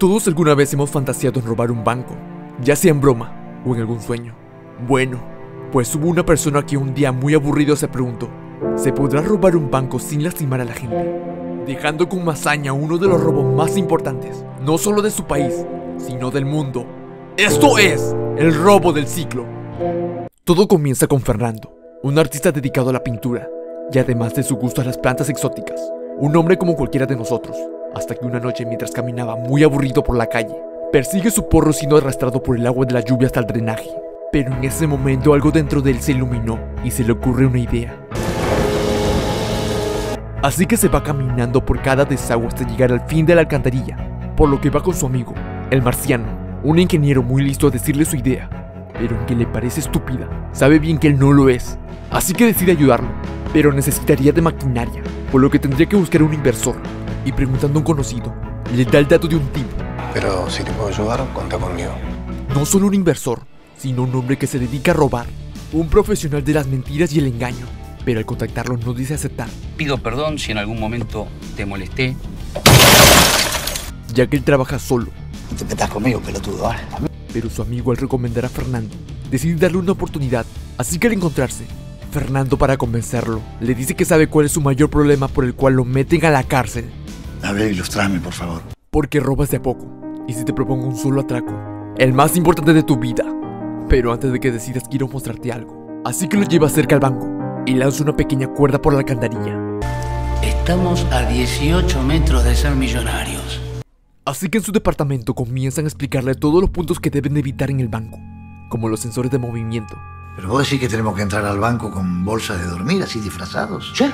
Todos alguna vez hemos fantaseado en robar un banco, ya sea en broma o en algún sueño. Bueno, pues hubo una persona que un día muy aburrido se preguntó, ¿se podrá robar un banco sin lastimar a la gente? Dejando con hazaña uno de los robos más importantes, no solo de su país, sino del mundo. Esto es el robo del ciclo. Todo comienza con Fernando, un artista dedicado a la pintura, y además de su gusto a las plantas exóticas, un hombre como cualquiera de nosotros, hasta que una noche mientras caminaba muy aburrido por la calle, persigue su porro siendo arrastrado por el agua de la lluvia hasta el drenaje. Pero en ese momento algo dentro de él se iluminó y se le ocurre una idea. Así que se va caminando por cada desagüe hasta llegar al fin de la alcantarilla, por lo que va con su amigo, el marciano, un ingeniero muy listo a decirle su idea, pero aunque le parece estúpida, sabe bien que él no lo es, así que decide ayudarlo, pero necesitaría de maquinaria, por lo que tendría que buscar un inversor, y preguntando a un conocido, le da el dato de un tipo, Pero si te puedo ayudar, cuenta conmigo. no solo un inversor, sino un hombre que se dedica a robar, un profesional de las mentiras y el engaño, pero al contactarlo no dice aceptar, Pido perdón si en algún momento te molesté. ya que él trabaja solo, No te metas conmigo, pelotudo, ¿eh? pero su amigo al recomendar a Fernando decide darle una oportunidad, así que al encontrarse, Fernando para convencerlo le dice que sabe cuál es su mayor problema por el cual lo meten a la cárcel, A ver, ilustrame, por favor. porque robas de a poco, y si te propongo un solo atraco, el más importante de tu vida. Pero antes de que decidas quiero mostrarte algo, así que lo lleva cerca al banco y lanza una pequeña cuerda por la alcantarilla. Estamos a 18 metros de ser millonarios. Así que en su departamento comienzan a explicarle todos los puntos que deben evitar en el banco, como los sensores de movimiento, Pero vos decís que tenemos que entrar al banco con bolsas de dormir, así disfrazados. ¿Sí?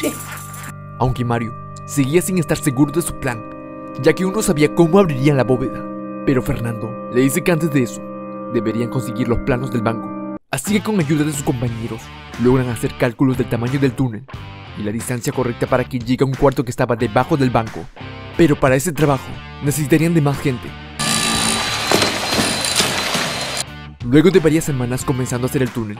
Sí. Aunque Mario seguía sin estar seguro de su plan, ya que uno sabía cómo abrirían la bóveda. Pero Fernando le dice que antes de eso, deberían conseguir los planos del banco. Así que con ayuda de sus compañeros, logran hacer cálculos del tamaño del túnel y la distancia correcta para que llegue a un cuarto que estaba debajo del banco. Pero para ese trabajo, necesitarían de más gente. Luego de varias semanas comenzando a hacer el túnel,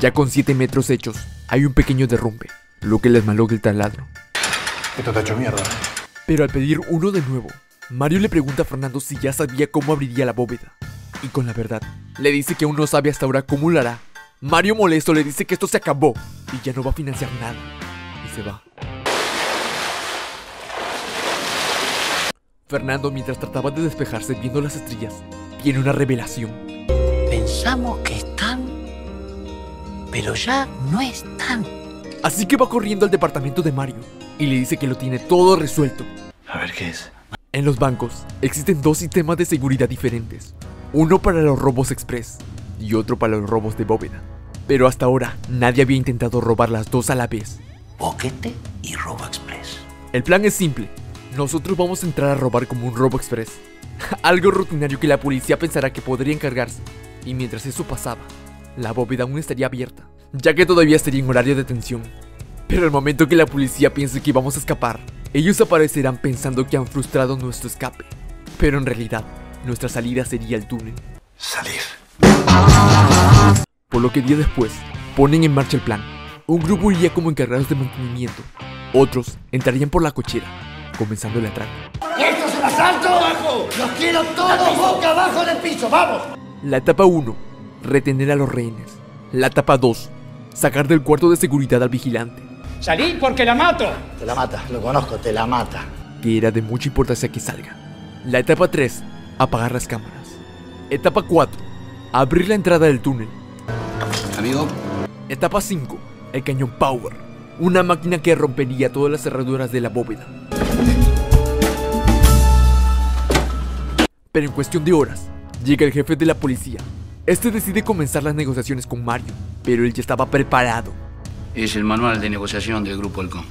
ya con 7 metros hechos, hay un pequeño derrumbe, lo que les malogra el taladro. Esto está hecho mierda. Pero al pedir uno de nuevo, Mario le pregunta a Fernando si ya sabía cómo abriría la bóveda. Y con la verdad, le dice que aún no sabe hasta ahora cómo lo hará. Mario molesto le dice que esto se acabó y ya no va a financiar nada. Y se va. Fernando, mientras trataba de despejarse viendo las estrellas, tiene una revelación. Pensamos que están, pero ya no están. Así que va corriendo al departamento de Mario y le dice que lo tiene todo resuelto. A ver qué es. En los bancos existen dos sistemas de seguridad diferentes. Uno para los robos express y otro para los robos de bóveda. Pero hasta ahora nadie había intentado robar las dos a la vez. Boquete y Robo Express. El plan es simple. Nosotros vamos a entrar a robar como un robo express. Algo rutinario que la policía pensará que podría encargarse. Y mientras eso pasaba, la bóveda aún estaría abierta, ya que todavía estaría en horario de detención. Pero al momento que la policía piense que vamos a escapar, ellos aparecerán pensando que han frustrado nuestro escape. Pero en realidad, nuestra salida sería el túnel. Salir. Por lo que días después, ponen en marcha el plan. Un grupo iría como encargados de mantenimiento. Otros entrarían por la cochera, comenzando el atraco. ¡Esto es un asalto! ¡Abajo! ¡Los quiero todos boca abajo en el piso! ¡Vamos! La etapa 1, retener a los rehenes. La etapa 2, sacar del cuarto de seguridad al vigilante, ¡Salí porque la mato! Te la mata, lo conozco, te la mata. que era de mucha importancia que salga. La etapa 3, apagar las cámaras. Etapa 4, abrir la entrada del túnel. Amigo, Etapa 5, el cañón Power. Una máquina que rompería todas las cerraduras de la bóveda. Pero en cuestión de horas, llega el jefe de la policía. Este decide comenzar las negociaciones con Mario, pero él ya estaba preparado, es el manual de negociación del Grupo Halcón.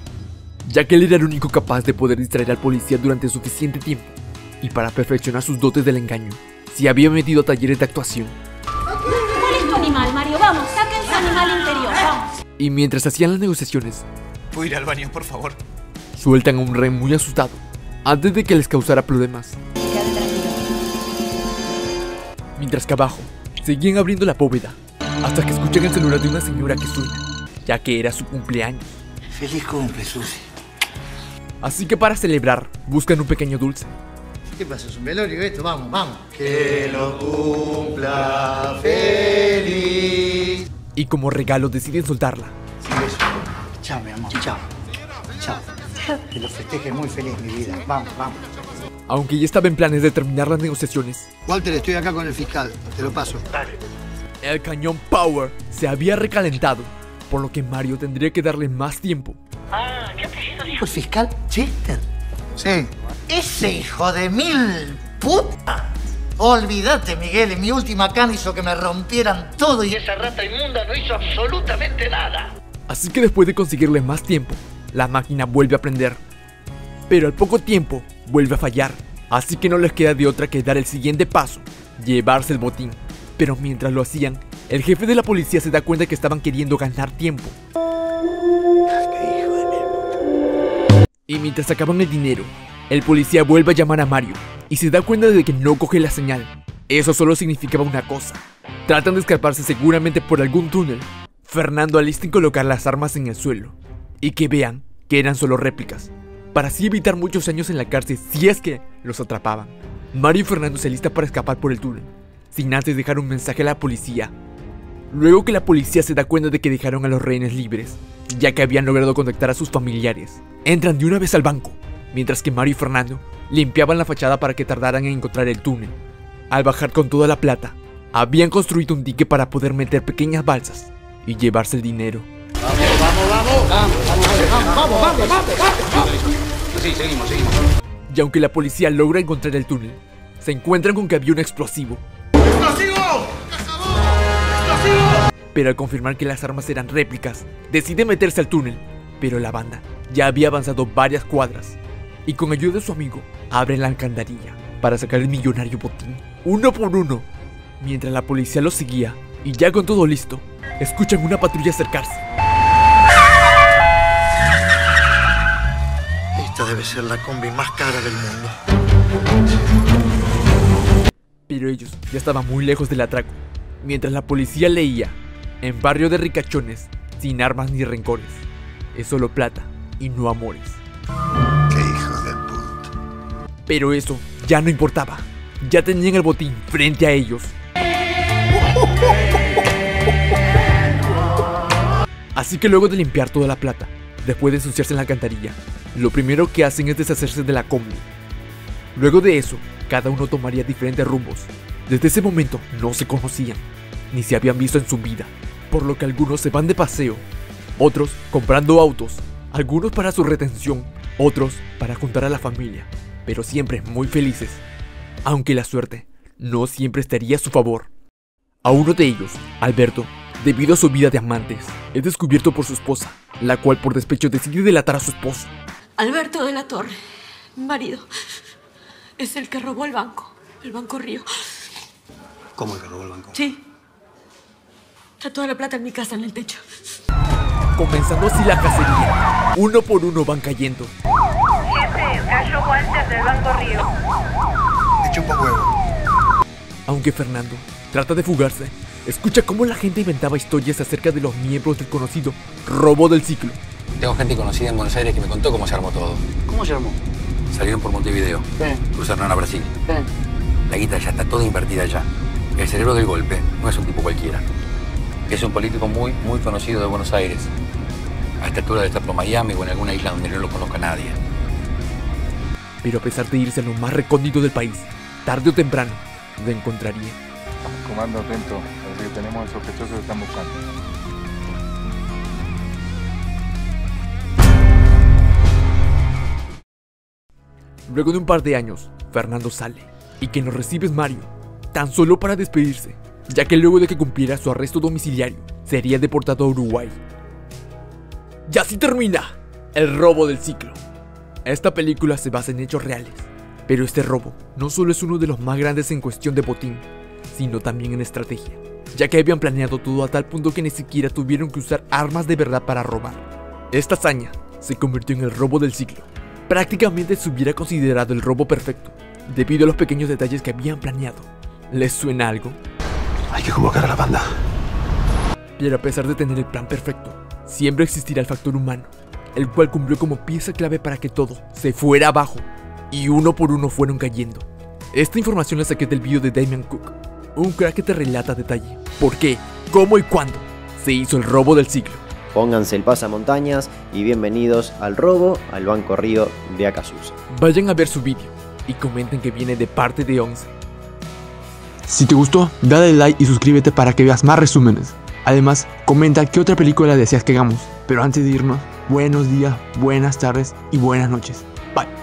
ya que él era el único capaz de poder distraer al policía durante suficiente tiempo. Y para perfeccionar sus dotes del engaño, se había metido a talleres de actuación. ¿Cuál es tu animal, Mario? Vamos, saquen su animal interior, vamos. Y mientras hacían las negociaciones, ¿Puedo ir al baño, por favor? sueltan a un rey muy asustado, antes de que les causara problemas. Mientras que abajo, seguían abriendo la bóveda, hasta que escuchan el celular de una señora que suena, ya que era su cumpleaños. Feliz cumple, Susi. Así que para celebrar, buscan un pequeño dulce, ¿Qué pasa? ¿Es un velorio esto? Vamos, vamos. Que lo cumpla feliz. Y como regalo deciden soltarla. Chao, mi amor, chao. Chao. Que lo festeje muy feliz, mi vida. Vamos, vamos. Aunque ya estaba en planes de terminar las negociaciones, Walter, estoy acá con el fiscal. Te lo paso. el cañón Power se había recalentado, por lo que Mario tendría que darle más tiempo. ¿El fiscal? Chester. Sí. Ese hijo de mil puta. Olvídate, Miguel, en mi última cana hizo que me rompieran todo y esa rata inmunda no hizo absolutamente nada. Así que después de conseguirle más tiempo, la máquina vuelve a prender. Pero al poco tiempo vuelve a fallar, así que no les queda de otra que dar el siguiente paso, llevarse el botín. Pero mientras lo hacían, el jefe de la policía se da cuenta que estaban queriendo ganar tiempo. Y mientras sacaban el dinero, el policía vuelve a llamar a Mario y se da cuenta de que no coge la señal. Eso solo significaba una cosa. Tratan de escaparse seguramente por algún túnel. Fernando alista en colocar las armas en el suelo y que vean que eran solo réplicas, para así evitar muchos años en la cárcel si es que los atrapaban. Mario y Fernando se alistan para escapar por el túnel, sin antes dejar un mensaje a la policía. Luego que la policía se da cuenta de que dejaron a los rehenes libres, ya que habían logrado contactar a sus familiares, entran de una vez al banco, mientras que Mario y Fernando limpiaban la fachada para que tardaran en encontrar el túnel. Al bajar con toda la plata, habían construido un dique para poder meter pequeñas balsas y llevarse el dinero. Y aunque la policía logra encontrar el túnel, se encuentran con que había un explosivo. Pero al confirmar que las armas eran réplicas, decide meterse al túnel. Pero la banda ya había avanzado varias cuadras y con ayuda de su amigo abren la alcantarilla para sacar el millonario botín, uno por uno. Mientras la policía los seguía y ya con todo listo, escuchan una patrulla acercarse. Esta debe ser la combi más cara del mundo. Pero ellos ya estaban muy lejos del atraco, mientras la policía leía, en barrio de ricachones, sin armas ni rencores, es solo plata y no amores. Qué hijos del puto. Pero eso ya no importaba, ya tenían el botín frente a ellos. Así que luego de limpiar toda la plata, después de ensuciarse en la alcantarilla, lo primero que hacen es deshacerse de la combi. Luego de eso, cada uno tomaría diferentes rumbos. Desde ese momento no se conocían, ni se habían visto en su vida, por lo que algunos se van de paseo, otros comprando autos, algunos para su retención, otros para juntar a la familia, pero siempre muy felices, aunque la suerte no siempre estaría a su favor. A uno de ellos, Alberto, debido a su vida de amantes, es descubierto por su esposa, la cual por despecho decide delatar a su esposo. Alberto de la Torre, mi marido, es el que robó el banco, el Banco Río. ¿Cómo el que robó el banco? Sí. Está toda la plata en mi casa, en el techo. Comenzando así la cacería, uno por uno van cayendo, Jefe, cayó Walter del Banco Río. Me chupa huevo. aunque Fernando trata de fugarse, escucha cómo la gente inventaba historias acerca de los miembros del conocido robo del ciclo. Tengo gente conocida en Buenos Aires que me contó cómo se armó todo. ¿Cómo se armó? Salieron por Montevideo, cruzaron a Brasil. La guita ya está toda invertida allá. El cerebro del golpe no es un tipo cualquiera. Es un político muy, muy conocido de Buenos Aires. A esta altura de estar por Miami o en alguna isla donde no lo conozca nadie. Pero a pesar de irse a lo más recóndito del país, tarde o temprano lo encontraría. Comando atento, parece que tenemos al sospechoso que están buscando. Luego de un par de años, Fernando sale y quien lo recibe es Mario, tan solo para despedirse, ya que luego de que cumpliera su arresto domiciliario, sería deportado a Uruguay. Y así termina el robo del ciclo. Esta película se basa en hechos reales, pero este robo no solo es uno de los más grandes en cuestión de botín, sino también en estrategia, ya que habían planeado todo a tal punto que ni siquiera tuvieron que usar armas de verdad para robar. Esta hazaña se convirtió en el robo del ciclo. Prácticamente se hubiera considerado el robo perfecto, debido a los pequeños detalles que habían planeado. ¿Les suena algo? Hay que convocar a la banda. Pero a pesar de tener el plan perfecto, siempre existirá el factor humano, el cual cumplió como pieza clave para que todo se fuera abajo. y uno por uno fueron cayendo. Esta información la saqué del vídeo de Damian Cook, un crack que te relata a detalle por qué, cómo y cuándo se hizo el robo del siglo. Pónganse el pasamontañas y bienvenidos al robo al Banco Río de Acasusa. Vayan a ver su vídeo y comenten que viene de parte de 11. Si te gustó, dale like y suscríbete para que veas más resúmenes. Además, comenta qué otra película deseas que hagamos. Pero antes de irnos, buenos días, buenas tardes y buenas noches. Bye.